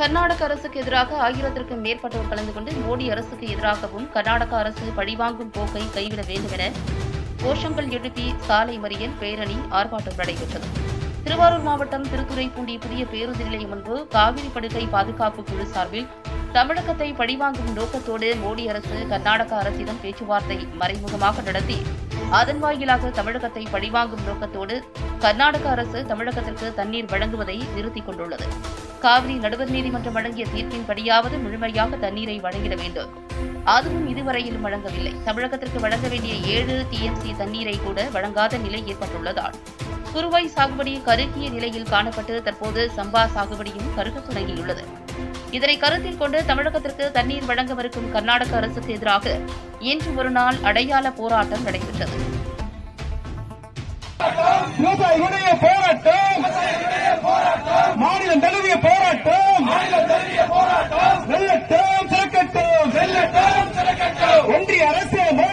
கர்நாடக அரசுக்கு எதிராக ஆயிரத்திற்கும் மேற்பட்டோர் கலந்து கொண்டு மோடி அரசுக்கு எதிராகவும் கர்நாடக அரசு பழிவாங்கும் போக்கை கைவிட வேண்டும் என கோஷங்கள் எழுப்பி சாலை மறியல் பேரணி ஆர்ப்பாட்டம் நடைபெற்றது. திருவாரூர் மாவட்டம் திருத்துறைப்பூண்டி புதிய பேருந்து நிலையம் முன்பு காவிரி படுகை பாதுகாப்பு குழு சார்பில் தமிழகத்தை பழிவாங்கும் நோக்கத்தோடு மோடி அரசு கர்நாடக அரசிடம் பேச்சுவார்த்தை மறைமுகமாக நடத்தி அதன் வாயிலாக தமிழகத்தை பழிவாங்கும் நோக்கத்தோடு கர்நாடக அரசு தமிழகத்திற்கு தண்ணீர் வழங்குவதை நிறுத்திக் கொண்டுள்ளது. காவிரி நடுவர் நீதிமன்றம் வழங்கிய தீர்ப்பின்படியாவது முழுமையாக தண்ணீரை வழங்கிட வேண்டும். அதுவும் இதுவரையிலும் வழங்கவில்லை. தமிழகத்திற்கு வழங்க வேண்டிய ஏழு டிஎம்சி தண்ணீரை கூட வழங்காத நிலை ஏற்பட்டுள்ளதால். குறுவை சாகுபடி கருகிய நிலையில் காணப்பட்டு தற்போது சம்பா சாகுபடியும் கருகத் தொடங்கியுள்ளது. இதனை கருத்தில் கொண்டு தமிழகத்திற்கு தண்ணீர் வழங்க மறுக்கும் கர்நாடக அரசுக்கு எதிராக இன்று ஒருநாள் அடையாள போராட்டம் நடைபெற்றது.